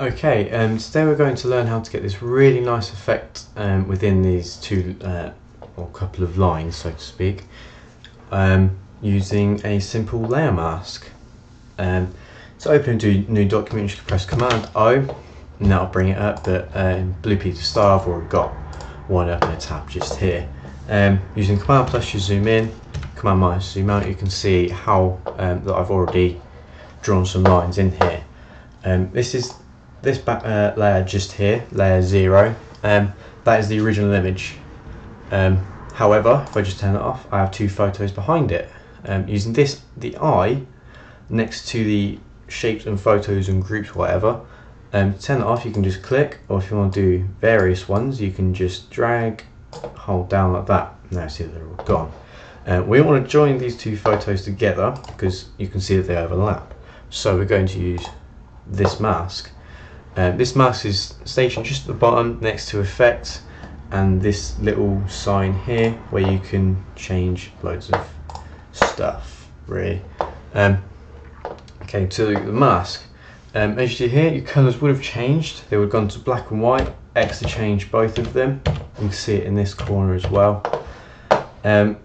Okay, um, today we're going to learn how to get this really nice effect um, within these two, uh, or couple of lines, so to speak, um, using a simple layer mask. Um, to open a new document, you can press Command O, and that'll bring it up. But um, Blue Peter Star, I've already got one up in a tab just here. Um, using Command plus, you zoom in. Command minus, zoom out. You can see how um, that I've already drawn some lines in here. Um, this is this back, uh, layer just here, layer zero. Um, that is the original image. Um, however, if I just turn it off, I have two photos behind it. Um, using this, the eye next to the shapes and photos and groups, whatever. Um, turn it off, you can just click, or if you want to do various ones, you can just drag, hold down like that. Now see that they're all gone. Uh, we want to join these two photos together because you can see that they overlap. So we're going to use this mask. Uh, this mask is stationed just at the bottom next to effects and this little sign here where you can change loads of stuff really. Um, okay, to the mask. Um, as you see here, your colours would have changed. They would have gone to black and white. X to change both of them. You can see it in this corner as well. Um,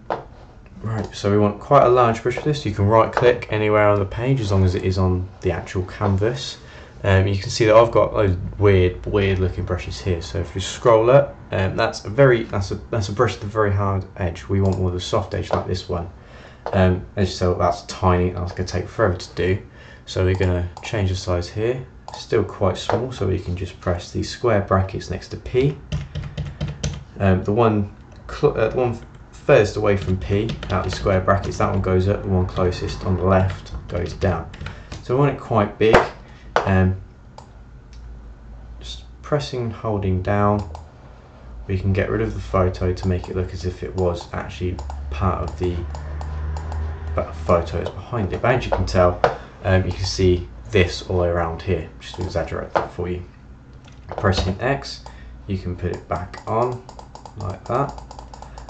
right, so we want quite a large brush for this. You can right click anywhere on the page as long as it is on the actual canvas. Um, you can see that I've got those weird, weird looking brushes here. So if you scroll up, um, that's a very, that's a that's a brush with a very hard edge. We want more of a soft edge like this one. Um, as you saw, that's tiny. That's going to take forever to do. So we're going to change the size here. Still quite small, so we can just press the square brackets next to P. Um, the one, uh, the one furthest away from P, out the square brackets, that one goes up. The one closest on the left goes down. So we want it quite big. Um, just pressing, and holding down, we can get rid of the photo to make it look as if it was actually part of the photos behind it. But as you can tell, um, you can see this all around here, just to exaggerate that for you. Pressing X, you can put it back on like that.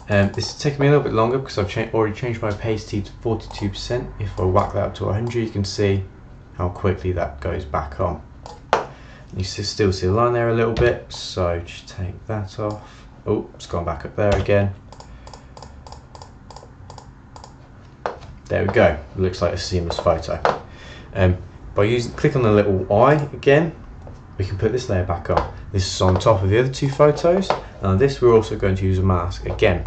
Um, this is taking me a little bit longer because I've cha already changed my opacity to 42%. If I whack that up to 100, you can see how quickly that goes back on. You still see the line there a little bit, so just take that off. Oh, it's gone back up there again. There we go. It looks like a seamless photo. Um, by using click on the little eye again, we can put this layer back on. This is on top of the other two photos, and this we're also going to use a mask again.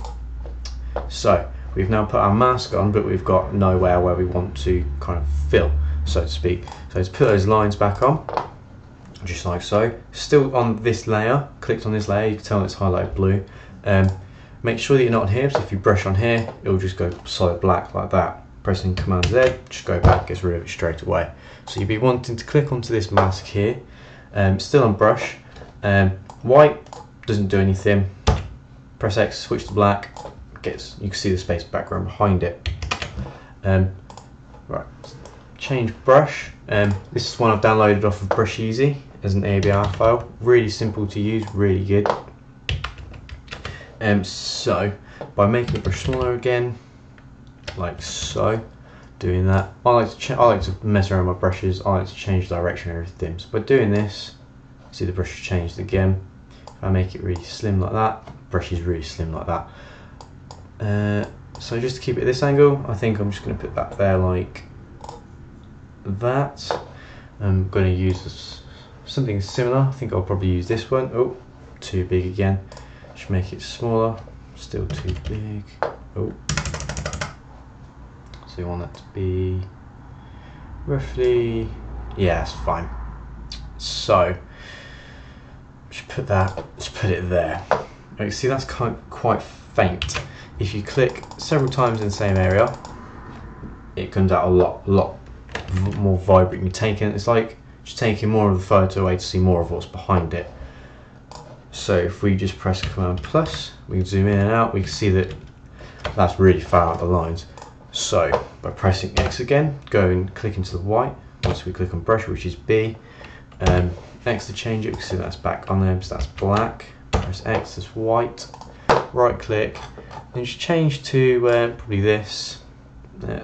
So we've now put our mask on, but we've got nowhere where we want to kind of fill, so to speak. So let's put those lines back on, just like so. Still on this layer, clicked on this layer, you can tell it's highlighted blue. Um, make sure that you're not on here, so if you brush on here, it'll just go solid black like that pressing Command Z, just go back, gets rid of it straight away. So you'd be wanting to click onto this mask here, um, still on brush, um, white doesn't do anything, press X, switch to black, gets you can see the space background behind it. Um, right, change brush. Um, this is one I've downloaded off of Brusheezy as an ABR file. Really simple to use, really good. Um, so by making the brush smaller again, like so doing that I like to I like to mess around with my brushes I like to change direction and everything so by doing this see the brush changed again if I make it really slim like that brush is really slim like that uh, so just to keep it at this angle I think I'm just going to put that there like that. I'm going to use something similar. I think I'll probably use this one. Oh too big again. Should make it smaller. Still too big. Oh. So you want that to be roughly, yeah, it's fine. So, just put that, just put it there. You see that's quite, quite faint. If you click several times in the same area, it comes out a lot, lot more vibrant. You're taking, it's like just taking more of the photo away to see more of what's behind it. So if we just press Command plus, we can zoom in and out, we can see that that's really far out the lines. So by pressing X again, go and click into the white. Once we click on brush, which is B, um, X to change it, so that's back on there, so that's black. Press X, that's white. Right click, and just change to uh, probably this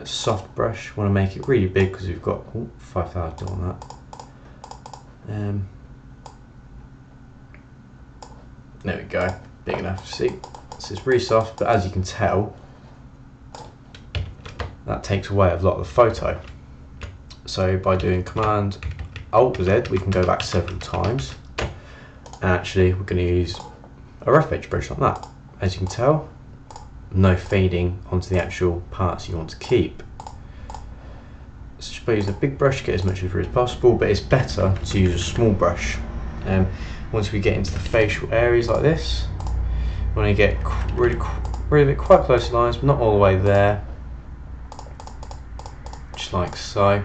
soft brush. Want to make it really big because we've got oh, 5,000 on that. Um, there we go, big enough. See, so it's really soft, but as you can tell, that takes away a lot of the photo. So by doing Command Alt Z, we can go back several times. And actually, we're going to use a rough edge brush like that. As you can tell, no fading onto the actual parts you want to keep. So just use a big brush get as much of it as possible, but it's better to use a small brush. Um, once we get into the facial areas like this, we want to get really, really quite close to lines, but not all the way there. Just like so.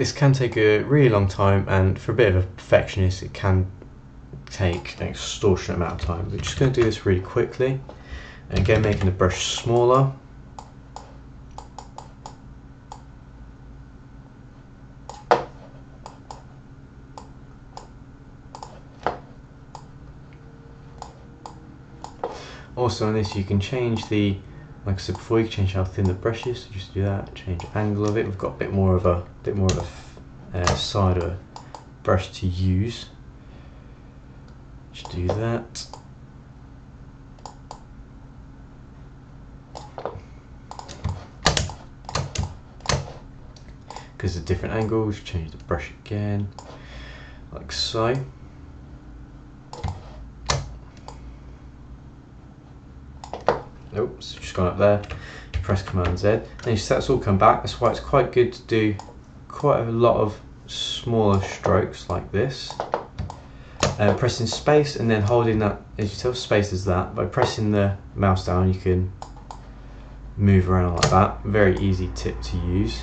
This can take a really long time and for a bit of a perfectionist it can take an extortionate amount of time. We're just going to do this really quickly. And again making the brush smaller. Also on this you can change the like I said before, you can change how thin the brush is. So just do that. Change angle of it. We've got a bit more of a bit more of a uh, side of a brush to use. Just do that. Because of different angles, change the brush again, like so. Oops, just gone up there. Press Command Z. And see that's all come back. That's why it's quite good to do quite a lot of smaller strokes like this. Uh, pressing space and then holding that, as you tell, space is that. By pressing the mouse down, you can move around like that. Very easy tip to use.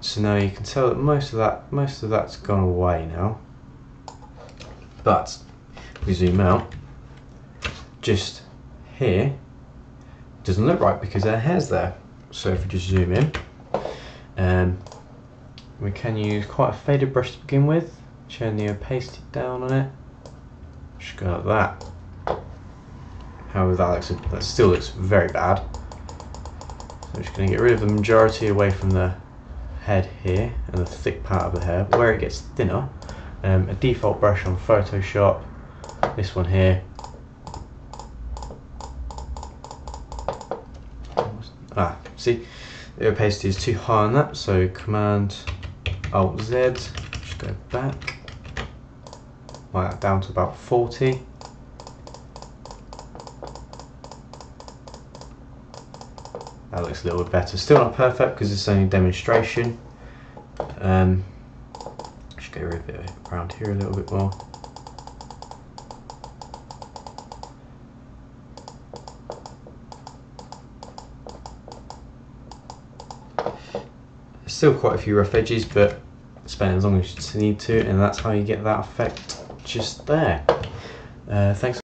So now you can tell that most of that, most of that's gone away now. But we zoom out, just here doesn't look right because their hair's there. So if we just zoom in, um, we can use quite a faded brush to begin with, turn the opacity down on it, just go like that. However, that, looks, that still looks very bad. So I'm just going to get rid of the majority away from the head here and the thick part of the hair. Where it gets thinner, um, a default brush on Photoshop, this one here, Ah, see, the opacity is too high on that, so Command Alt Z, just go back, like that down to about 40. That looks a little bit better. Still not perfect because it's only a demonstration. Um, just go a bit around here a little bit more. Still quite a few rough edges, but spend as long as you need to, and that's how you get that effect just there. Uh, thanks.